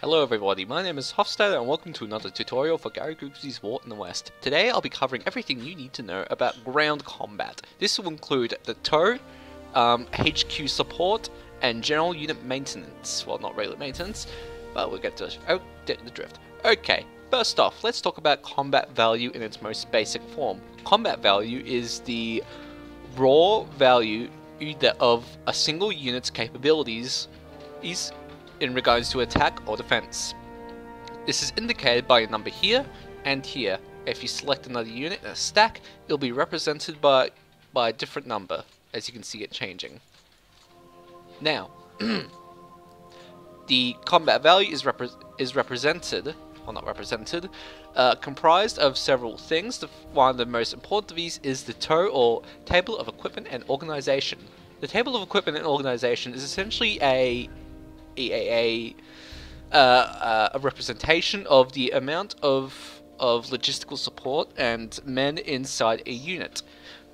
Hello everybody, my name is Hofstadter and welcome to another tutorial for Gary Grigsby's War in the West. Today I'll be covering everything you need to know about ground combat. This will include the TOE, um, HQ support, and general unit maintenance. Well, not really maintenance, but we'll get to oh, get the drift. Okay, first off, let's talk about combat value in its most basic form. Combat value is the raw value of a single unit's capabilities is in regards to attack or defense. This is indicated by a number here and here. If you select another unit in a stack, it'll be represented by, by a different number, as you can see it changing. Now, the combat value is, repre is represented, or not represented, uh, comprised of several things. The, one of the most important of these is the TOE, or Table of Equipment and Organization. The Table of Equipment and Organization is essentially a EAA uh, uh, a representation of the amount of of logistical support and men inside a unit.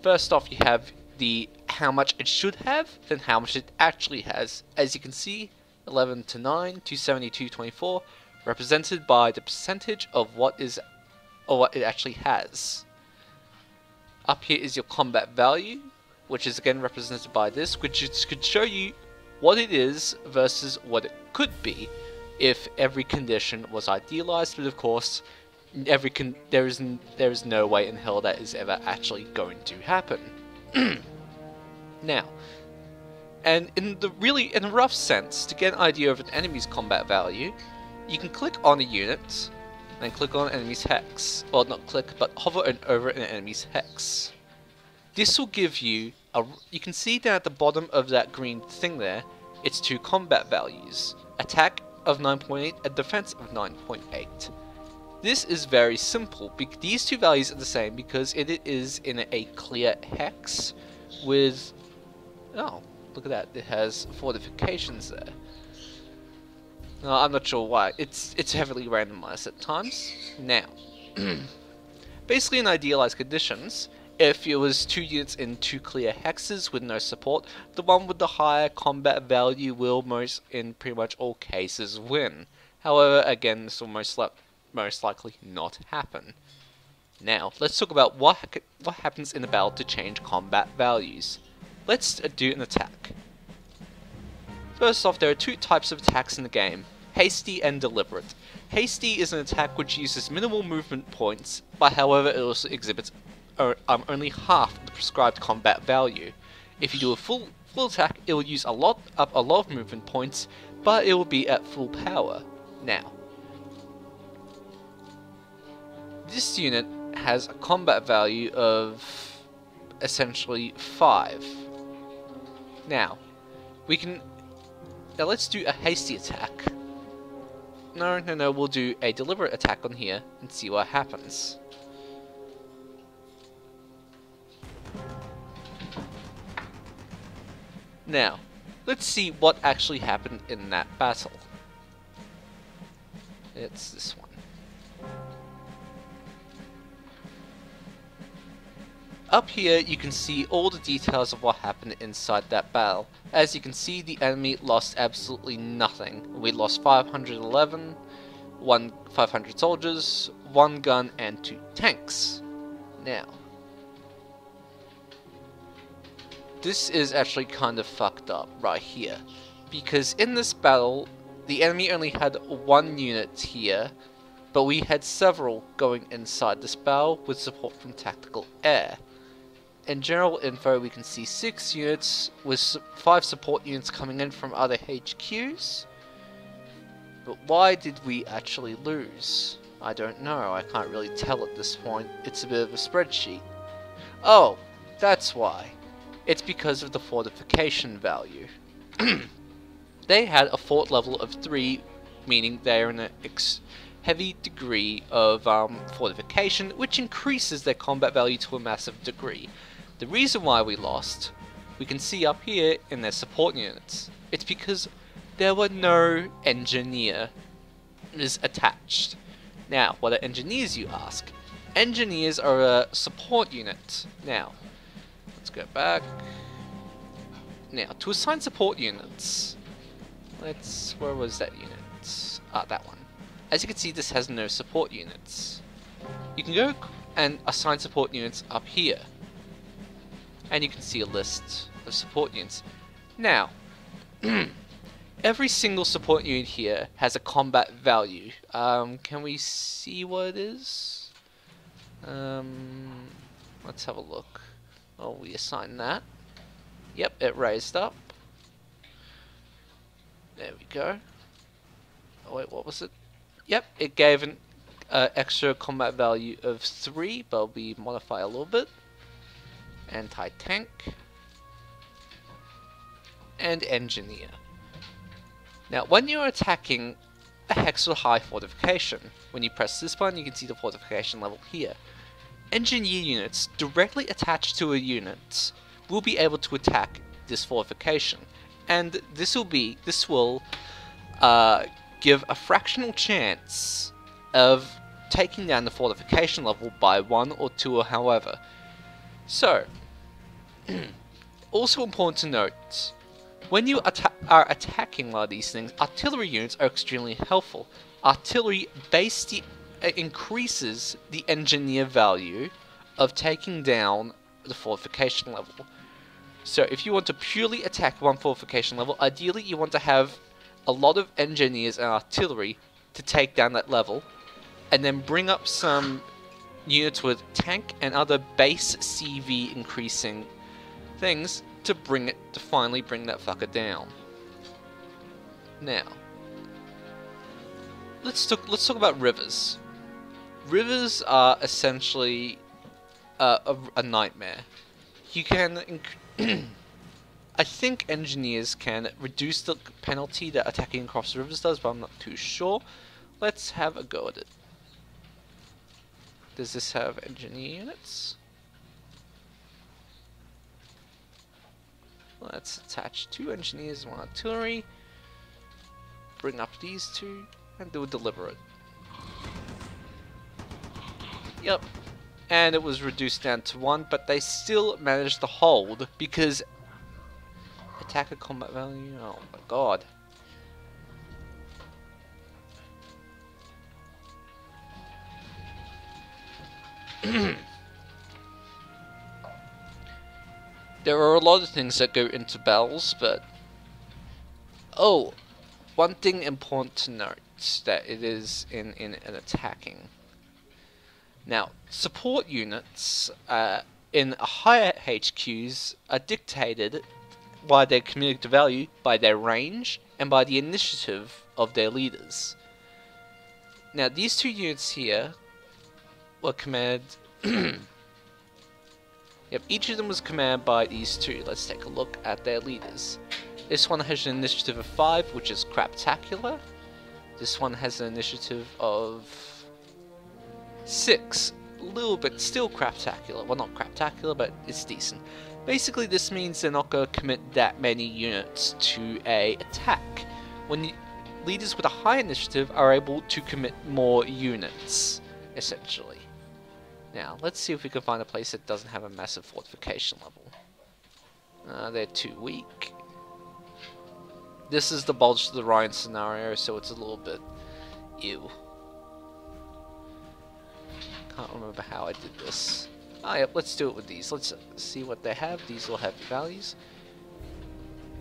First off, you have the how much it should have, then how much it actually has. As you can see, 11 to 9, 272, 24, represented by the percentage of what is or what it actually has. Up here is your combat value, which is again represented by this, which could show you what it is versus what it could be if every condition was idealized, but of course, every con there is there is no way in hell that is ever actually going to happen. now, and in the really in a rough sense, to get an idea of an enemy's combat value, you can click on a unit and click on an enemy's hex. Well, not click, but hover and over an enemy's hex. This will give you a, you can see down at the bottom of that green thing there, its two combat values. Attack of 9.8 and defense of 9.8. This is very simple. These two values are the same because it is in a clear hex with... Oh, look at that. It has fortifications there. No, I'm not sure why. It's it's heavily randomized at times. Now, basically in idealized conditions, if it was two units in two clear hexes with no support, the one with the higher combat value will most, in pretty much all cases, win. However, again, this will most, li most likely not happen. Now, let's talk about what, ha what happens in a battle to change combat values. Let's uh, do an attack. First off, there are two types of attacks in the game, hasty and deliberate. Hasty is an attack which uses minimal movement points, but however it also exhibits um, only half the prescribed combat value. If you do a full full attack, it will use a lot up a lot of movement points, but it will be at full power. Now, this unit has a combat value of essentially 5. Now, we can... Now let's do a hasty attack. No, no, no, we'll do a deliberate attack on here and see what happens. Now, let's see what actually happened in that battle. It's this one. Up here you can see all the details of what happened inside that battle. As you can see the enemy lost absolutely nothing. We lost 511, one 500 soldiers, one gun and two tanks. Now, this is actually kind of fucked up right here. Because in this battle, the enemy only had one unit here, but we had several going inside this battle with support from tactical air. In general info, we can see 6 units with 5 support units coming in from other HQs. But why did we actually lose? I don't know, I can't really tell at this point. It's a bit of a spreadsheet. Oh, that's why. It's because of the fortification value. they had a fort level of 3, meaning they're in a heavy degree of um, fortification, which increases their combat value to a massive degree. The reason why we lost, we can see up here in their support units. It's because there were no engineers attached. Now, what are engineers you ask? Engineers are a support unit. Now, go back. Now, to assign support units, let's, where was that unit? Ah, that one. As you can see, this has no support units. You can go and assign support units up here. And you can see a list of support units. Now, every single support unit here has a combat value. Um, can we see what it is? Um, let's have a look. Oh, we assign that. Yep, it raised up. There we go. Oh wait, what was it? Yep, it gave an uh, extra combat value of 3, but we modify a little bit. Anti-tank. And engineer. Now, when you're attacking a hex with high fortification, when you press this button, you can see the fortification level here. Engineer units directly attached to a unit will be able to attack this fortification, and this will be this will uh, give a fractional chance of taking down the fortification level by one or two or however. So, also important to note, when you atta are attacking one of these things, artillery units are extremely helpful. Artillery base the, uh, increases the engineer value of taking down the fortification level. So if you want to purely attack one fortification level, ideally you want to have a lot of engineers and artillery to take down that level, and then bring up some units with tank and other base CV increasing things to bring it to finally bring that fucker down. Now, let's talk. Let's talk about rivers. Rivers are essentially uh, a, a nightmare. You can. I think engineers can reduce the penalty that attacking across rivers does, but I'm not too sure. Let's have a go at it. Does this have engineer units? Let's attach two engineers one artillery. Bring up these two and they'll deliver deliberate. Yep. And it was reduced down to one, but they still managed to hold because attacker combat value. Oh my god. there are a lot of things that go into bells, but... Oh, one thing important to note that it is in, in an attacking. Now, support units uh, in higher HQs are dictated by their community value, by their range, and by the initiative of their leaders. Now, these two units here were commanded. yep, each of them was commanded by these two. Let's take a look at their leaders. This one has an initiative of 5, which is craptacular. This one has an initiative of 6. A little bit, still craptacular. Well, not craptacular, but it's decent. Basically, this means they're not going to commit that many units to a attack. When leaders with a high initiative are able to commit more units, essentially. Now, let's see if we can find a place that doesn't have a massive fortification level. Uh, they're too weak. This is the Bulge to the Rhine scenario, so it's a little bit... Ew. I can't remember how I did this. Ah, yep, let's do it with these. Let's see what they have. These will have values.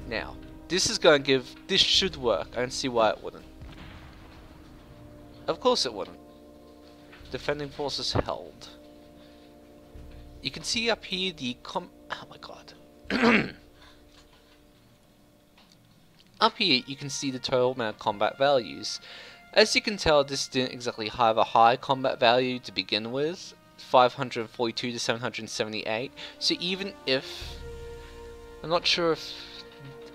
Now, this is going to give... This should work. I don't see why it wouldn't. Of course it wouldn't. Defending forces held. You can see up here the com... Oh my god. up here you can see the total amount of combat values. As you can tell this didn't exactly have a high combat value to begin with. 542 to 778. So even if... I'm not sure if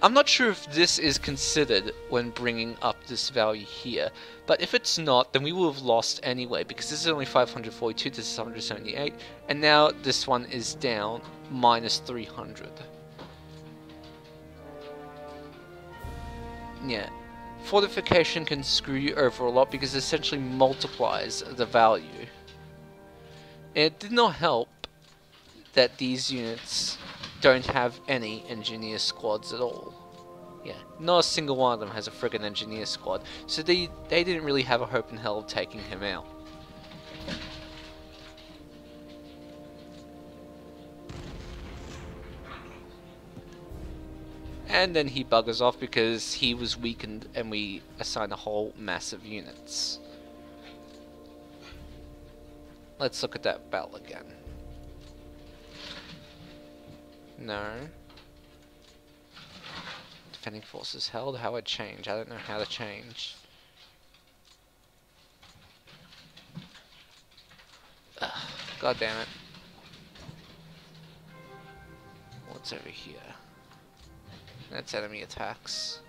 I'm not sure if this is considered when bringing up this value here, but if it's not, then we will have lost anyway, because this is only 542 to 778, and now this one is down minus 300. Yeah, fortification can screw you over a lot because it essentially multiplies the value. It did not help that these units don't have any engineer squads at all. Yeah, not a single one of them has a friggin' engineer squad, so they they didn't really have a hope in hell of taking him out. And then he buggers off because he was weakened and we assign a whole mass of units. Let's look at that battle again. No. Defending forces held. How would change? I don't know how to change. God damn it. What's over here? That's enemy attacks.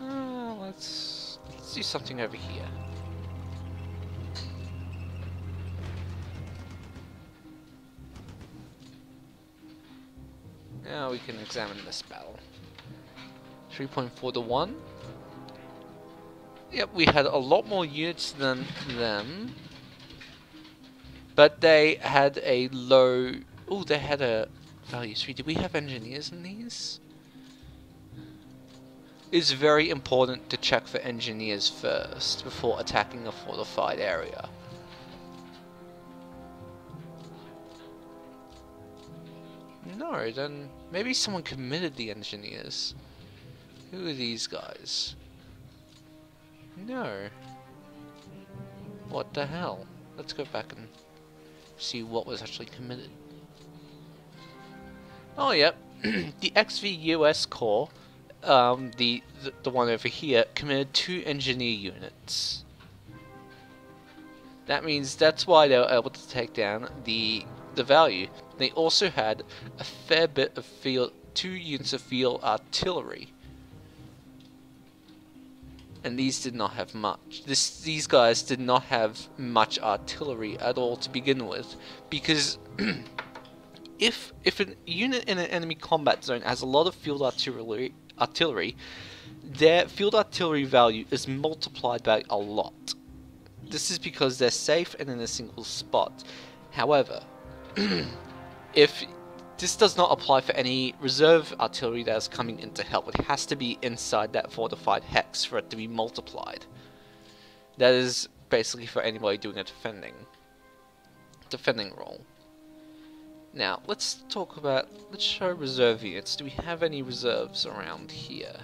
Uh, let's, let's do something over here. Now we can examine this battle. 3.4 to 1. Yep, we had a lot more units than them. But they had a low... Oh, they had a value 3. Did we have engineers in these? It's very important to check for engineers first before attacking a fortified area. No, then maybe someone committed the engineers. Who are these guys? No. What the hell? Let's go back and see what was actually committed. Oh, yep. the XVUS Corps, um, the, the, the one over here, committed two engineer units. That means that's why they were able to take down the the value. They also had a fair bit of field, two units of field artillery. And these did not have much. This, these guys did not have much artillery at all to begin with, because if if a unit in an enemy combat zone has a lot of field artillery, artillery, their field artillery value is multiplied by a lot. This is because they're safe and in a single spot. However, if this does not apply for any reserve artillery that is coming in to help, it has to be inside that fortified hex for it to be multiplied. That is basically for anybody doing a defending defending role. Now, let's talk about, let's show reserve units. Do we have any reserves around here?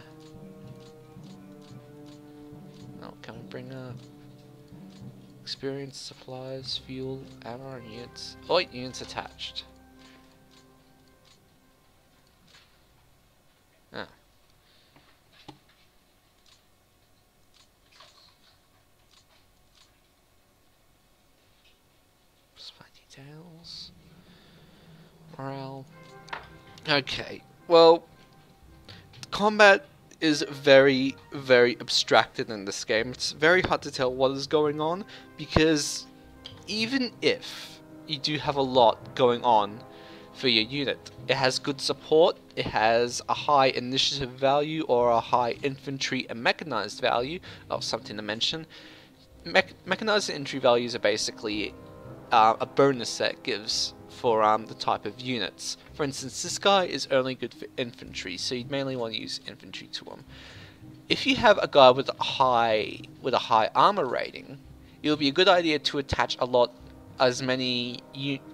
Oh, can we bring up experience, supplies, fuel, ammo, units. Oh, units attached. Ah. Supply details. Morale. Okay, well, combat is very, very abstracted in this game. It's very hard to tell what is going on because even if you do have a lot going on for your unit, it has good support, it has a high initiative value or a high infantry and mechanized value, oh, something to mention. Me mechanized infantry values are basically uh, a bonus that gives for um, the type of units. For instance, this guy is only good for infantry, so you'd mainly want to use infantry to him. If you have a guy with a high with a high armor rating, it will be a good idea to attach a lot as many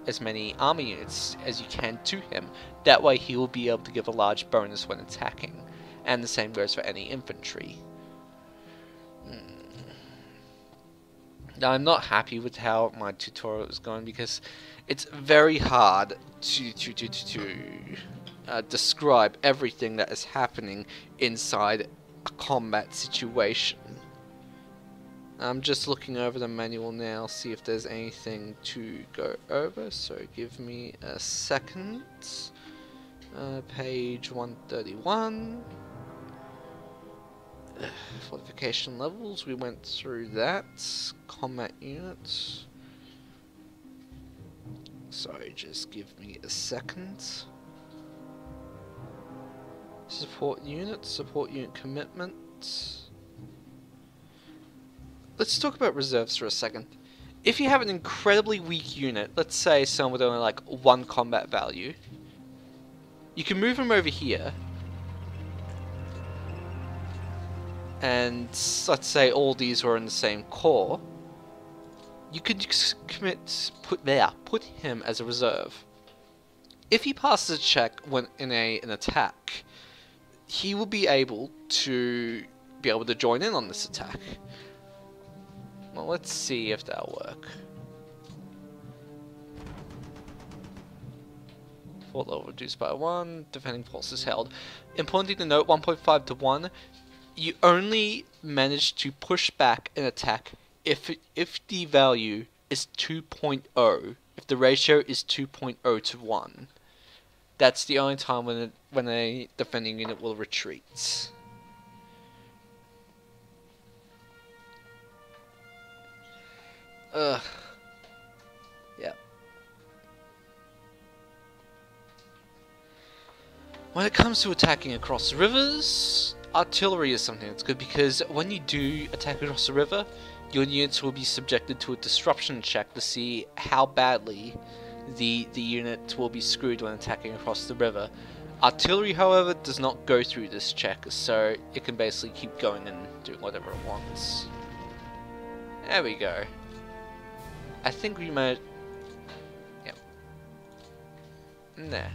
as many armor units as you can to him. That way he will be able to give a large bonus when attacking. And the same goes for any infantry. Now I'm not happy with how my tutorial is going because it's very hard to to to to, to uh, describe everything that is happening inside a combat situation. I'm just looking over the manual now, see if there's anything to go over. So give me a second. Uh, page 131 fortification levels, we went through that. Combat units. Sorry, just give me a second. Support units, support unit commitments. Let's talk about reserves for a second. if you have an incredibly weak unit, let's say someone with only like one combat value, you can move them over here. And let's say all these were in the same corps. You could commit put there put him as a reserve. If he passes a check when in a an attack, he will be able to be able to join in on this attack. Well, let's see if that'll work. Fort level reduced by 1, defending forces held. Important to note, 1.5 to 1, you only manage to push back an attack if, if the value is 2.0, if the ratio is 2.0 to 1. That's the only time when, it, when a defending unit will retreat. Ugh. Yeah. When it comes to attacking across rivers, artillery is something that's good because when you do attack across the river, your units will be subjected to a disruption check to see how badly the the unit will be screwed when attacking across the river. Artillery, however, does not go through this check, so it can basically keep going and doing whatever it wants. There we go. I think we might... Yep. There.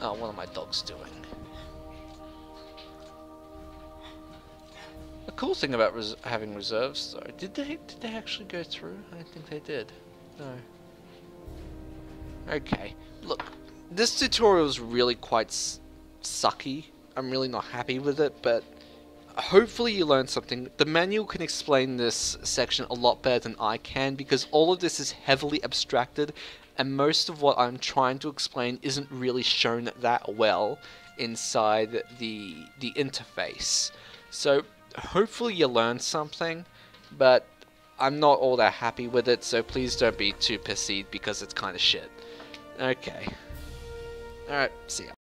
Oh, what are my dogs doing? The cool thing about res having reserves, though, did they did they actually go through? I don't think they did. No. Okay, look, this tutorial is really quite sucky I'm really not happy with it, but hopefully you learned something. The manual can explain this section a lot better than I can because all of this is heavily abstracted and most of what I'm trying to explain isn't really shown that well inside the the interface. So hopefully you learned something, but I'm not all that happy with it, so please don't be too pissy because it's kind of shit. Okay. Alright, see ya.